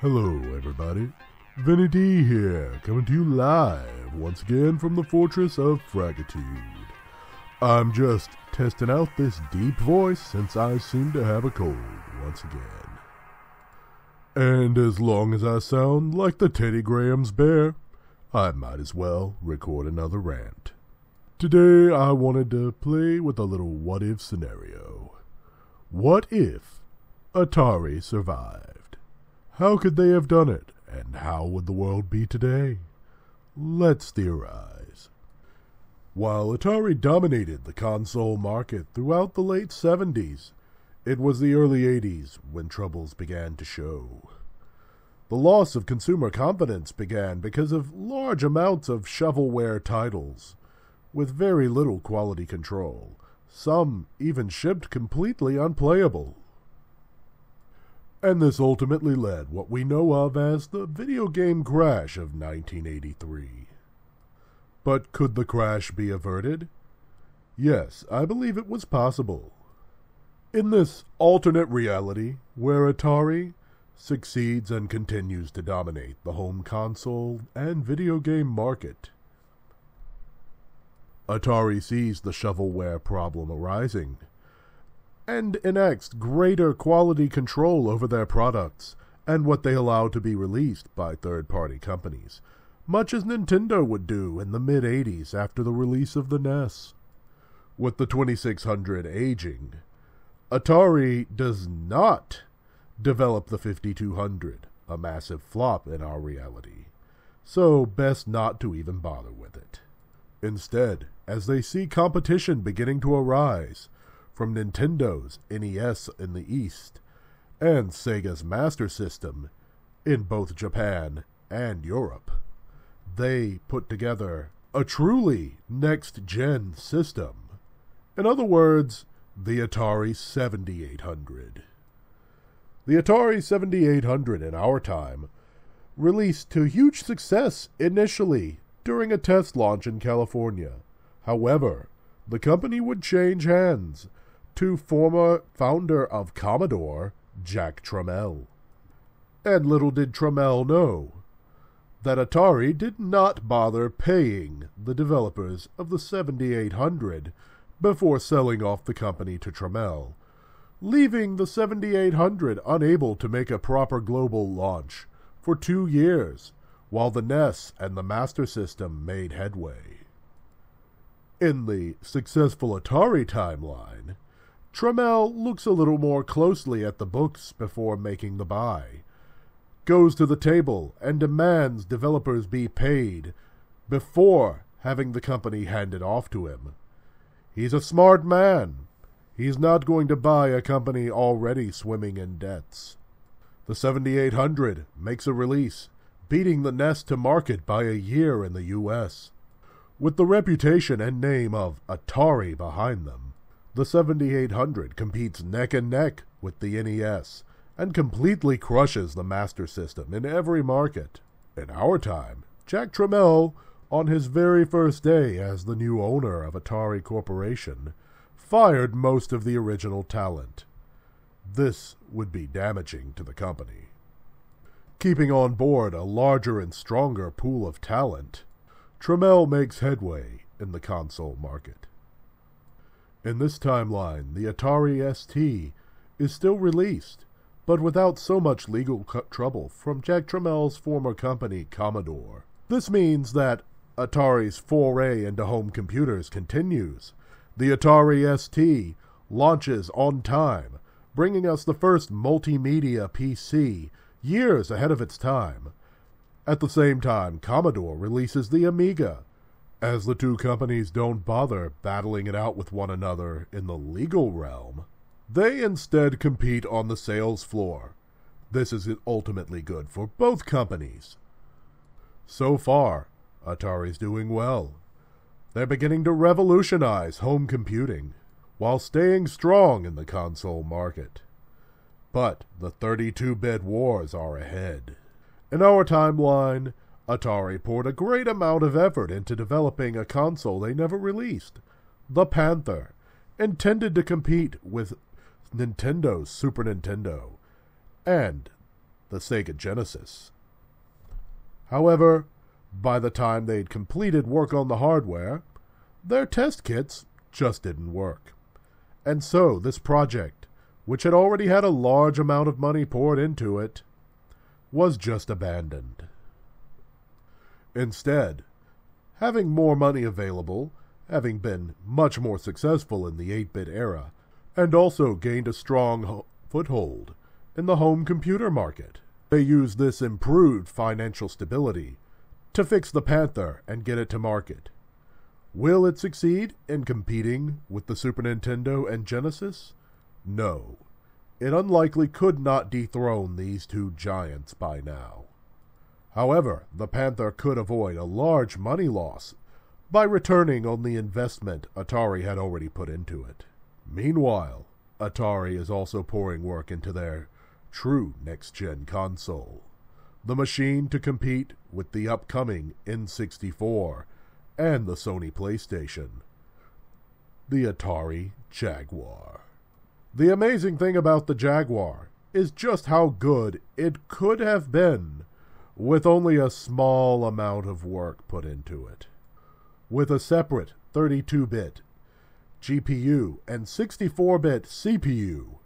Hello, everybody. Vinny D here, coming to you live once again from the Fortress of Fragitude. I'm just testing out this deep voice since I seem to have a cold once again. And as long as I sound like the Teddy Graham's bear, I might as well record another rant. Today I wanted to play with a little what if scenario. What if Atari survived? How could they have done it, and how would the world be today? Let's theorize. While Atari dominated the console market throughout the late 70s, it was the early 80s when troubles began to show. The loss of consumer confidence began because of large amounts of shovelware titles, with very little quality control, some even shipped completely unplayable. And this ultimately led what we know of as the video game crash of 1983. But could the crash be averted? Yes, I believe it was possible. In this alternate reality, where Atari succeeds and continues to dominate the home console and video game market, Atari sees the shovelware problem arising and enacts greater quality control over their products and what they allow to be released by third party companies, much as Nintendo would do in the mid 80s after the release of the NES. With the 2600 aging, Atari does not develop the 5200, a massive flop in our reality, so best not to even bother with it. Instead, as they see competition beginning to arise from Nintendo's NES in the East and Sega's Master System in both Japan and Europe, they put together a truly next gen system. In other words, the Atari 7800. The Atari 7800 in our time released to huge success initially during a test launch in California. However, the company would change hands to former founder of Commodore, Jack Tramiel. And little did Tramiel know that Atari did not bother paying the developers of the 7800 before selling off the company to Tramiel, leaving the 7800 unable to make a proper global launch for two years while the NES and the Master System made headway. In the successful Atari timeline, Tramiel looks a little more closely at the books before making the buy, goes to the table and demands developers be paid before having the company handed off to him. He's a smart man. He's not going to buy a company already swimming in debts. The 7800 makes a release, beating the NES to market by a year in the US. With the reputation and name of Atari behind them, the 7800 competes neck and neck with the NES and completely crushes the Master System in every market. In our time, Jack Tramiel, on his very first day as the new owner of Atari Corporation, fired most of the original talent. This would be damaging to the company. Keeping on board a larger and stronger pool of talent Tramiel makes headway in the console market. In this timeline, the Atari ST is still released, but without so much legal trouble from Jack Tramiel's former company, Commodore. This means that Atari's foray into home computers continues. The Atari ST launches on time, bringing us the first multimedia PC years ahead of its time. At the same time, Commodore releases the Amiga. As the two companies don't bother battling it out with one another in the legal realm, they instead compete on the sales floor. This is ultimately good for both companies. So far, Atari's doing well. They're beginning to revolutionize home computing while staying strong in the console market. But the 32 bit wars are ahead. In our timeline, Atari poured a great amount of effort into developing a console they never released, the Panther, intended to compete with Nintendo's Super Nintendo. And the Sega Genesis. However, by the time they'd completed work on the hardware, their test kits just didn't work. And so this project, which had already had a large amount of money poured into it, was just abandoned. Instead, having more money available, having been much more successful in the 8 bit era, and also gained a strong ho- foothold in the home computer market, they used this improved financial stability to fix the Panther and get it to market. Will it succeed in competing with the Super Nintendo and Genesis? No. It unlikely could not dethrone these two giants by now. However, the Panther could avoid a large money loss by returning on the investment Atari had already put into it. Meanwhile, Atari is also pouring work into their true next gen console, the machine to compete with the upcoming N64 and the Sony PlayStation, the Atari Jaguar. The amazing thing about the Jaguar is just how good it could have been with only a small amount of work put into it. With a separate 32 bit GPU and 64 bit CPU,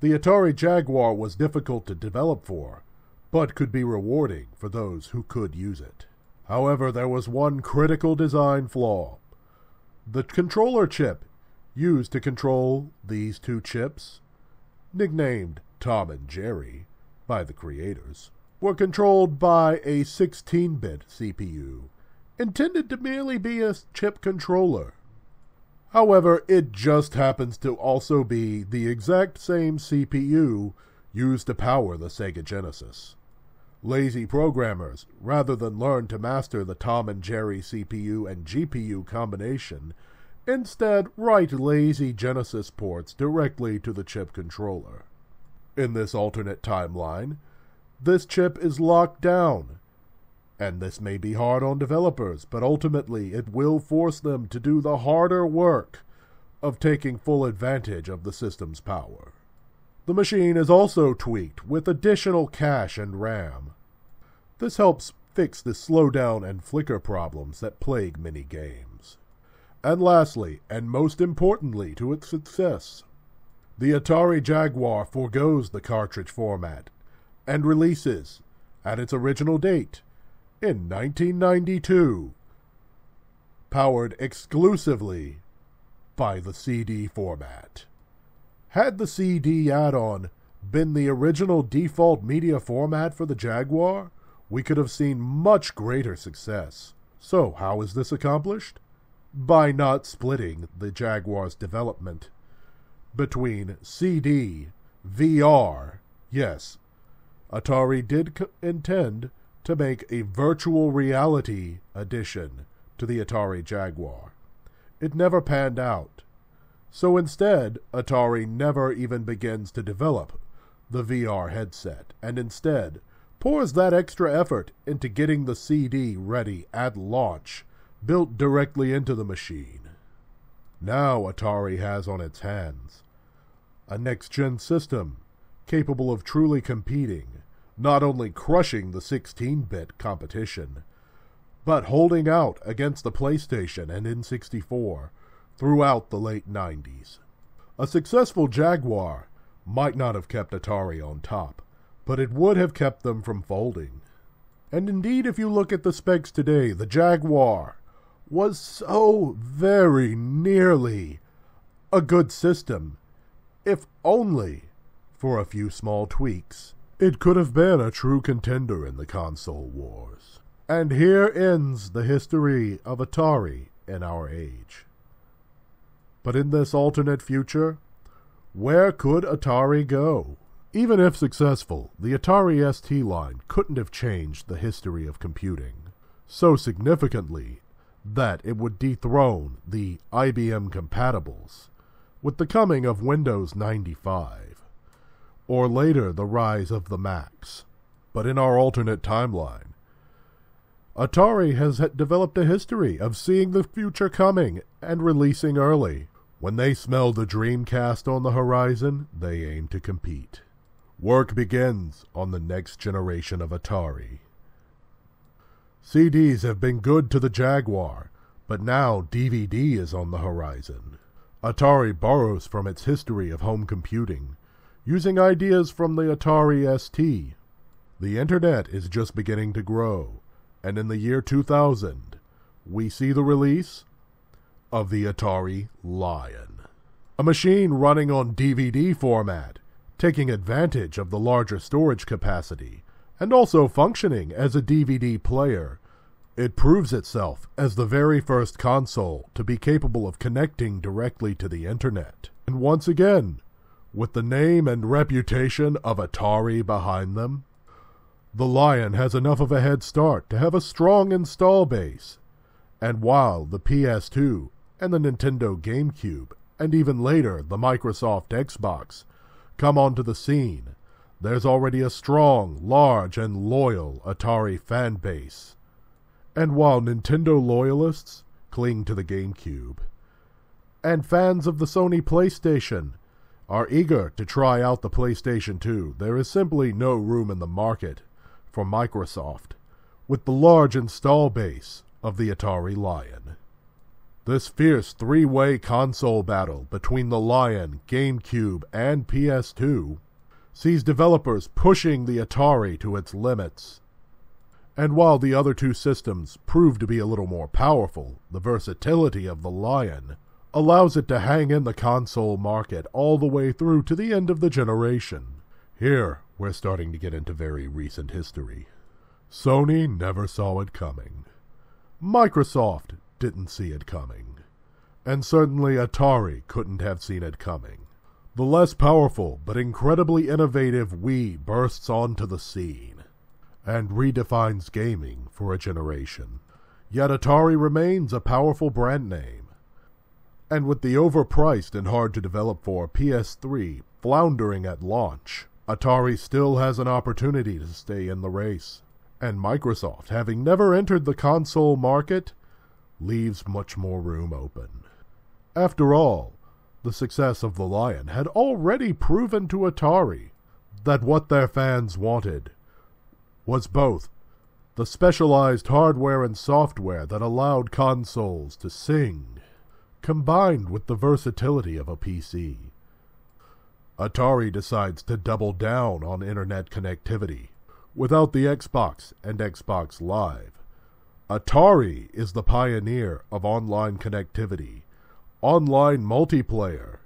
the Atari Jaguar was difficult to develop for, but could be rewarding for those who could use it. However, there was one critical design flaw. The controller chip used to control these two chips, nicknamed Tom and Jerry by the creators, were controlled by a 16 bit CPU, intended to merely be a chip controller. However, it just happens to also be the exact same CPU used to power the Sega Genesis. Lazy programmers, rather than learn to master the Tom and Jerry CPU and GPU combination, instead write lazy Genesis ports directly to the chip controller. In this alternate timeline, this chip is locked down and this may be hard on developers, but ultimately it will force them to do the harder work of taking full advantage of the system's power. The machine is also tweaked with additional cache and RAM. This helps fix the slowdown and flicker problems that plague many games. And lastly, and most importantly to its success, the Atari Jaguar forgoes the cartridge format and releases, at its original date, in 1992, powered exclusively by the CD format. Had the CD add on been the original default media format for the Jaguar, we could have seen much greater success. So, how is this accomplished? By not splitting the Jaguar's development between CD, VR, yes, Atari did co- intend to make a virtual reality addition to the Atari Jaguar. It never panned out. So instead, Atari never even begins to develop the VR headset, and instead pours that extra effort into getting the CD ready at launch, built directly into the machine. Now Atari has on its hands a next gen system capable of truly competing not only crushing the 16 bit competition, but holding out against the PlayStation and N64 throughout the late 90s. A successful Jaguar might not have kept Atari on top, but it would have kept them from folding. And indeed, if you look at the specs today, the Jaguar was so very nearly a good system, if only for a few small tweaks. It could have been a true contender in the console wars. And here ends the history of Atari in our age. But in this alternate future, where could Atari go? Even if successful, the Atari ST line couldn't have changed the history of computing so significantly that it would dethrone the IBM compatibles with the coming of Windows 95 or later the rise of the Macs. But in our alternate timeline, Atari has developed a history of seeing the future coming and releasing early. When they smell the Dreamcast on the horizon, they aim to compete. work begins on the next generation of Atari. CDs have been good to the Jaguar, but now DVD is on the horizon. Atari borrows from its history of home computing, using ideas from the Atari ST. The Internet is just beginning to grow, and in the year 2000, we see the release of the Atari Lion. A machine running on DVD format, taking advantage of the larger storage capacity, and also functioning as a DVD player. It proves itself as the very first console to be capable of connecting directly to the internet. And once again, with the name and reputation of Atari behind them, the Lion has enough of a head start to have a strong install base. And while the PS2 and the Nintendo GameCube, and even later the Microsoft Xbox, come onto the scene, there's already a strong, large, and loyal Atari fan base. And while Nintendo loyalists cling to the GameCube, and fans of the Sony PlayStation are eager to try out the PlayStation 2, there is simply no room in the market for Microsoft with the large install base of the Atari Lion. This fierce three way console battle between the Lion, GameCube, and PS2 sees developers pushing the Atari to its limits. And while the other two systems prove to be a little more powerful, the versatility of the Lion allows it to hang in the console market all the way through to the end of the generation. Here, we're starting to get into very recent history. Sony never saw it coming. Microsoft didn't see it coming. And certainly Atari couldn't have seen it coming. The less powerful but incredibly innovative Wii bursts onto the scene and redefines gaming for a generation. Yet Atari remains a powerful brand name. And with the overpriced and hard to develop for PS3 floundering at launch, Atari still has an opportunity to stay in the race. And Microsoft, having never entered the console market, leaves much more room open. After all, the success of the Lion had already proven to Atari that what their fans wanted was both the specialized hardware and software that allowed consoles to sing, combined with the versatility of a PC. Atari decides to double down on internet connectivity without the Xbox and Xbox Live Atari is the pioneer of online connectivity, online multiplayer,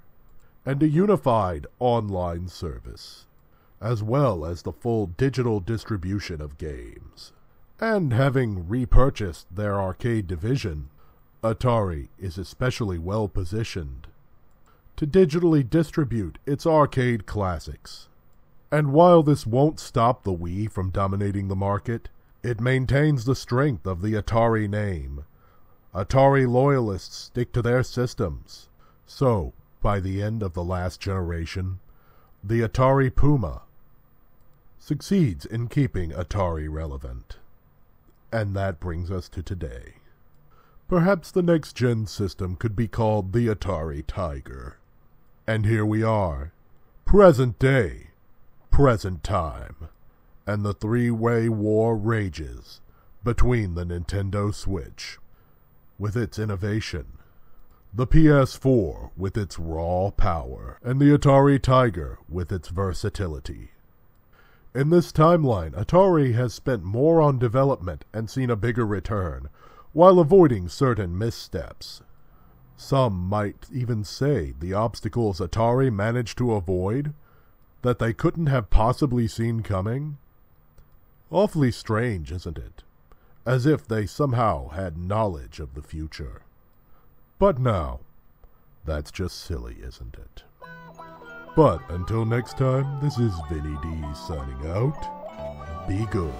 and a unified online service, as well as the full digital distribution of games. And having repurchased their arcade division, Atari is especially well positioned to digitally distribute its arcade classics. And while this won't stop the Wii from dominating the market, it maintains the strength of the Atari name. Atari loyalists stick to their systems. So, by the end of the last generation, the Atari Puma succeeds in keeping Atari relevant. And that brings us to today. Perhaps the next gen system could be called the Atari Tiger. And here we are, present day, present time and the three way war rages between the Nintendo Switch, with its innovation, the PS4 with its raw power, and the Atari Tiger with its versatility. In this timeline, Atari has spent more on development and seen a bigger return, while avoiding certain missteps. Some might even say the obstacles Atari managed to avoid, that they couldn't have possibly seen coming, Awfully strange, isn't it? As if they somehow had knowledge of the future. But now, that's just silly, isn't it? But until next time, this is Vinny D signing out. Be good.